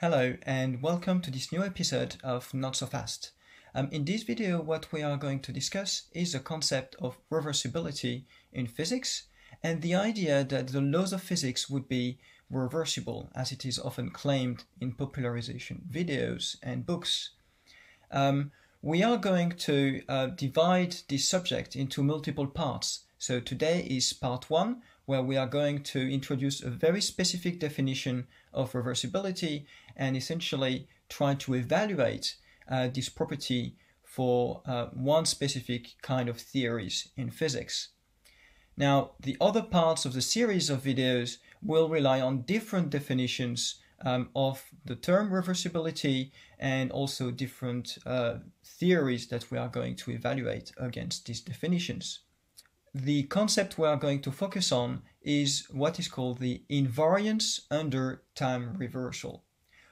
Hello and welcome to this new episode of Not So Fast. Um, in this video what we are going to discuss is the concept of reversibility in physics and the idea that the laws of physics would be reversible as it is often claimed in popularization videos and books. Um, we are going to uh, divide this subject into multiple parts. So today is part one where we are going to introduce a very specific definition of reversibility and essentially try to evaluate uh, this property for uh, one specific kind of theories in physics. Now, the other parts of the series of videos will rely on different definitions um, of the term reversibility and also different uh, theories that we are going to evaluate against these definitions the concept we are going to focus on is what is called the invariance under time reversal.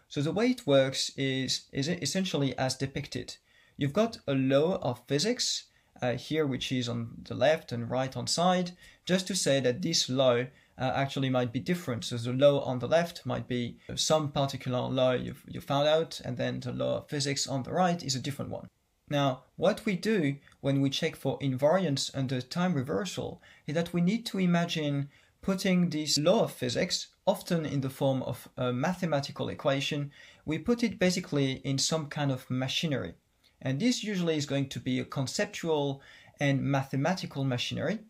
So the way it works is, is essentially as depicted. You've got a law of physics uh, here, which is on the left and right hand side, just to say that this law uh, actually might be different. So the law on the left might be some particular law you found out, and then the law of physics on the right is a different one. Now, what we do when we check for invariance under time reversal is that we need to imagine putting this law of physics, often in the form of a mathematical equation, we put it basically in some kind of machinery. And this usually is going to be a conceptual and mathematical machinery.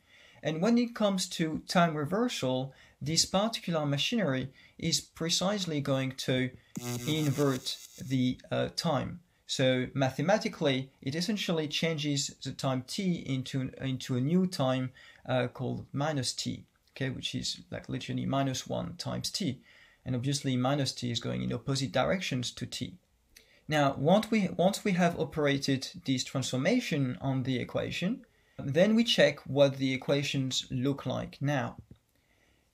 And when it comes to time reversal, this particular machinery is precisely going to invert the uh, time. So mathematically, it essentially changes the time t into, into a new time uh, called minus t, okay, which is like literally minus 1 times t. And obviously minus t is going in opposite directions to t. Now, once we, once we have operated this transformation on the equation, then we check what the equations look like now.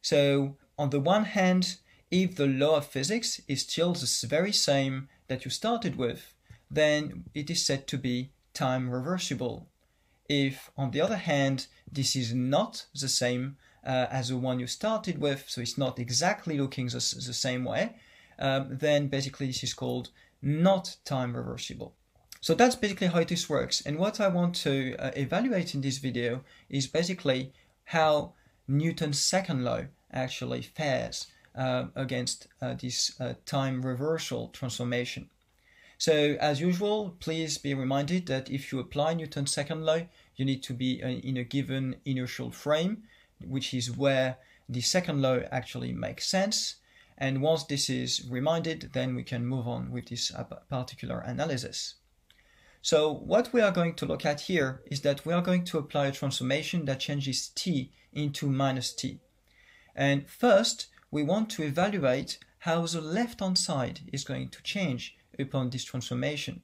So on the one hand, if the law of physics is still the very same that you started with, then it is said to be time reversible. If, on the other hand, this is not the same uh, as the one you started with, so it's not exactly looking the, the same way, um, then basically this is called not time reversible. So that's basically how this works. And what I want to uh, evaluate in this video is basically how Newton's second law actually fares uh, against uh, this uh, time reversal transformation. So as usual, please be reminded that if you apply Newton's second law, you need to be uh, in a given inertial frame, which is where the second law actually makes sense. And once this is reminded, then we can move on with this particular analysis. So what we are going to look at here is that we are going to apply a transformation that changes t into minus t. And first, we want to evaluate how the left-hand side is going to change upon this transformation.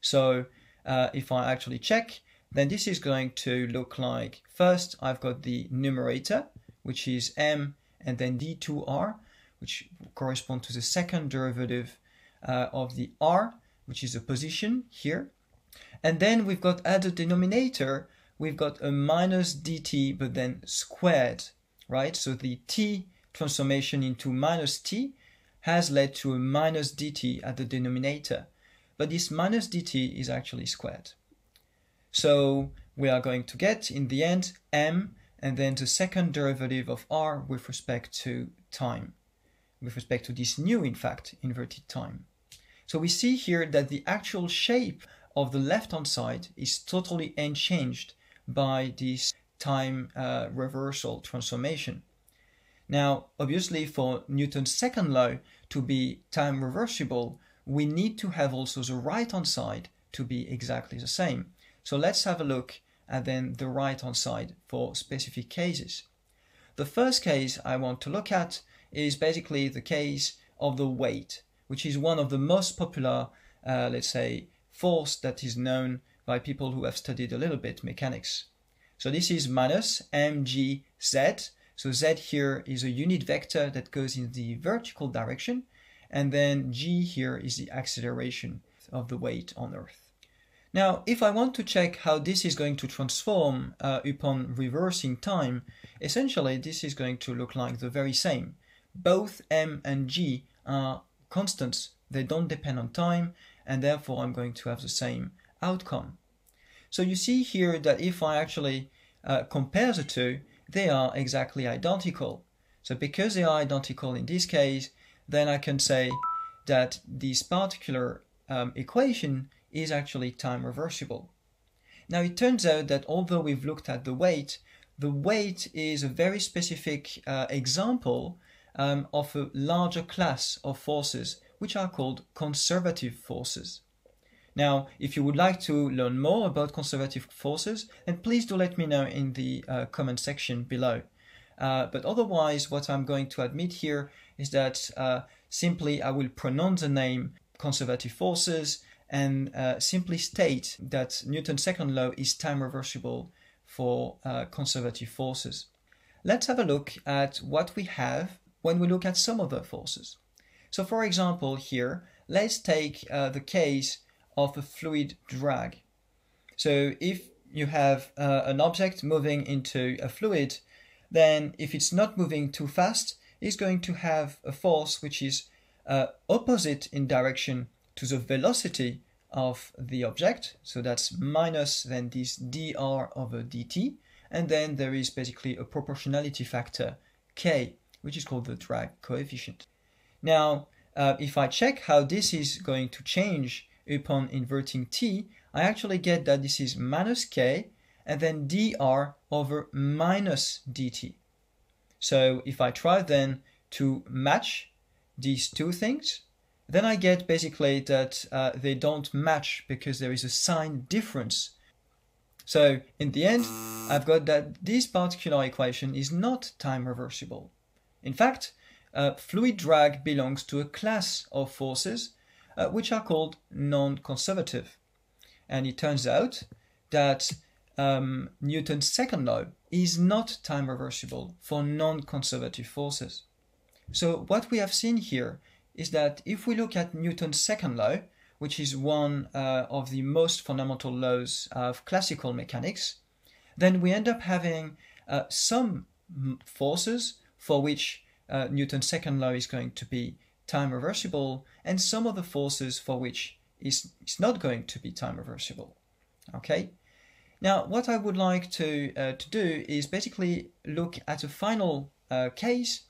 So uh, if I actually check, then this is going to look like first I've got the numerator, which is m and then d2r, which correspond to the second derivative uh, of the r, which is a position here. And then we've got at the denominator, we've got a minus dt, but then squared, right? So the t transformation into minus t has led to a minus dt at the denominator, but this minus dt is actually squared. So we are going to get, in the end, m and then the second derivative of r with respect to time, with respect to this new, in fact, inverted time. So we see here that the actual shape of the left-hand side is totally unchanged by this time uh, reversal transformation. Now, obviously, for Newton's second law to be time reversible, we need to have also the right-hand side to be exactly the same. So let's have a look at then the right-hand side for specific cases. The first case I want to look at is basically the case of the weight, which is one of the most popular, uh, let's say, force that is known by people who have studied a little bit mechanics. So this is minus mgz, so z here is a unit vector that goes in the vertical direction, and then g here is the acceleration of the weight on Earth. Now, if I want to check how this is going to transform uh, upon reversing time, essentially this is going to look like the very same. Both m and g are constants. They don't depend on time, and therefore I'm going to have the same outcome. So you see here that if I actually uh, compare the two, they are exactly identical. So because they are identical in this case, then I can say that this particular um, equation is actually time reversible. Now it turns out that although we've looked at the weight, the weight is a very specific uh, example um, of a larger class of forces which are called conservative forces. Now, if you would like to learn more about conservative forces, then please do let me know in the uh, comment section below. Uh, but otherwise, what I'm going to admit here is that uh, simply I will pronounce the name conservative forces and uh, simply state that Newton's second law is time reversible for uh, conservative forces. Let's have a look at what we have when we look at some other forces. So for example here, let's take uh, the case of a fluid drag. So if you have uh, an object moving into a fluid, then if it's not moving too fast, it's going to have a force which is uh, opposite in direction to the velocity of the object. So that's minus then this dr over dt. And then there is basically a proportionality factor k, which is called the drag coefficient. Now, uh, if I check how this is going to change upon inverting t, I actually get that this is minus k and then dr over minus dt. So if I try then to match these two things, then I get basically that uh, they don't match because there is a sign difference. So in the end, I've got that this particular equation is not time reversible. In fact, uh, fluid drag belongs to a class of forces uh, which are called non-conservative. And it turns out that um, Newton's second law is not time reversible for non-conservative forces. So what we have seen here is that if we look at Newton's second law, which is one uh, of the most fundamental laws of classical mechanics, then we end up having uh, some forces for which uh, Newton's second law is going to be time reversible, and some of the forces for which is, is not going to be time reversible. Okay? Now, what I would like to, uh, to do is basically look at a final uh, case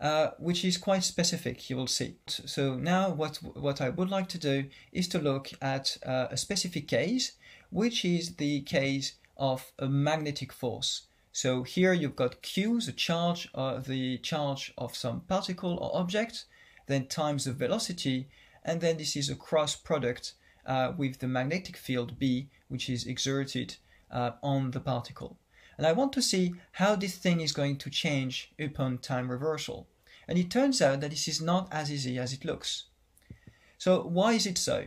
uh, which is quite specific, you will see. So now what, what I would like to do is to look at uh, a specific case, which is the case of a magnetic force. So here you've got Q, the charge, uh, the charge of some particle or object, then times the velocity, and then this is a cross product uh, with the magnetic field B, which is exerted uh, on the particle. And I want to see how this thing is going to change upon time reversal. And it turns out that this is not as easy as it looks. So why is it so?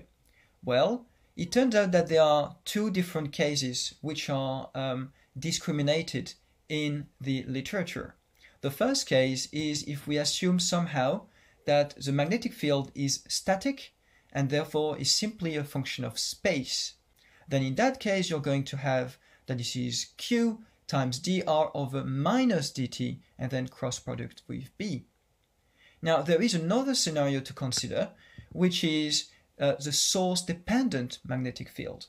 Well, it turns out that there are two different cases which are um, discriminated in the literature. The first case is if we assume somehow that the magnetic field is static and therefore is simply a function of space. Then in that case you're going to have that this is q times dr over minus dt and then cross product with b. Now, there is another scenario to consider, which is uh, the source-dependent magnetic field.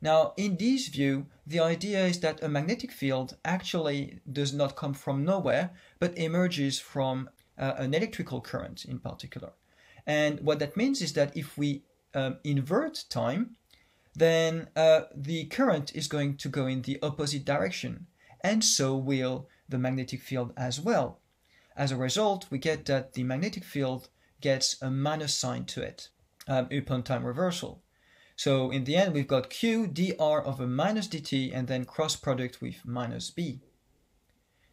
Now, in this view, the idea is that a magnetic field actually does not come from nowhere, but emerges from uh, an electrical current in particular. And what that means is that if we um, invert time, then uh, the current is going to go in the opposite direction, and so will the magnetic field as well. As a result, we get that the magnetic field gets a minus sign to it um, upon time reversal. So in the end, we've got q dr over minus dt and then cross product with minus b.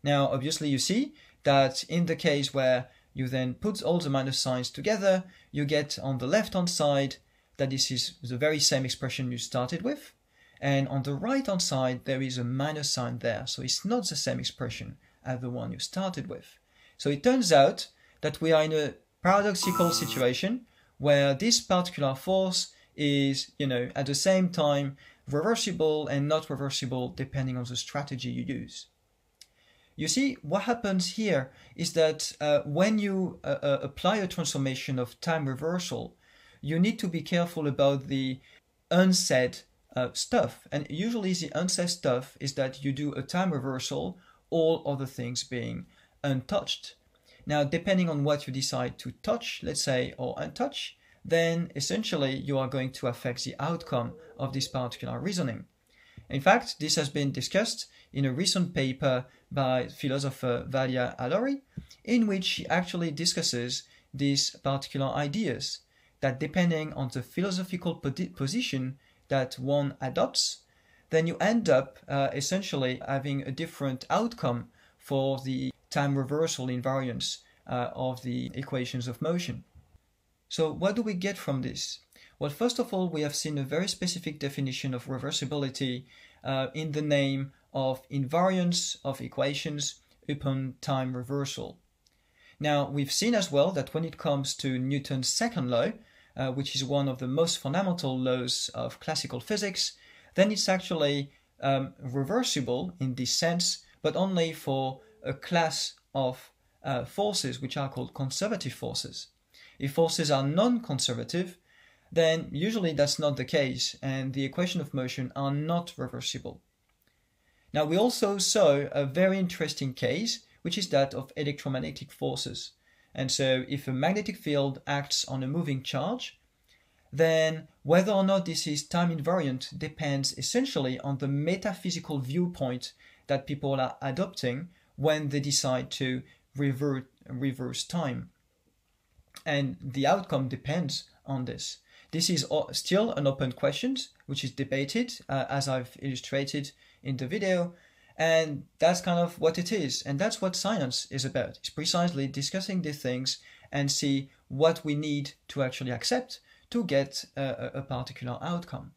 Now, obviously, you see that in the case where you then put all the minus signs together, you get on the left-hand side that this is the very same expression you started with. And on the right-hand side, there is a minus sign there. So it's not the same expression as the one you started with. So it turns out that we are in a paradoxical situation where this particular force is, you know, at the same time reversible and not reversible depending on the strategy you use. You see, what happens here is that uh, when you uh, uh, apply a transformation of time reversal, you need to be careful about the unsaid uh, stuff. And usually, the unsaid stuff is that you do a time reversal, all other things being untouched. Now, depending on what you decide to touch, let's say, or untouch, then essentially you are going to affect the outcome of this particular reasoning. In fact, this has been discussed in a recent paper by philosopher Valia Allori, in which she actually discusses these particular ideas that depending on the philosophical position that one adopts, then you end up uh, essentially having a different outcome for the time reversal invariance uh, of the equations of motion. So what do we get from this? Well, first of all, we have seen a very specific definition of reversibility uh, in the name of invariance of equations upon time reversal. Now, we've seen as well that when it comes to Newton's second law, uh, which is one of the most fundamental laws of classical physics, then it's actually um, reversible in this sense, but only for a class of uh, forces which are called conservative forces. If forces are non-conservative, then usually that's not the case and the equation of motion are not reversible. Now we also saw a very interesting case, which is that of electromagnetic forces. And so if a magnetic field acts on a moving charge, then whether or not this is time invariant depends essentially on the metaphysical viewpoint that people are adopting when they decide to revert reverse time. And the outcome depends on this. This is still an open question, which is debated, uh, as I've illustrated in the video. And that's kind of what it is. And that's what science is about. It's precisely discussing these things and see what we need to actually accept to get a, a particular outcome.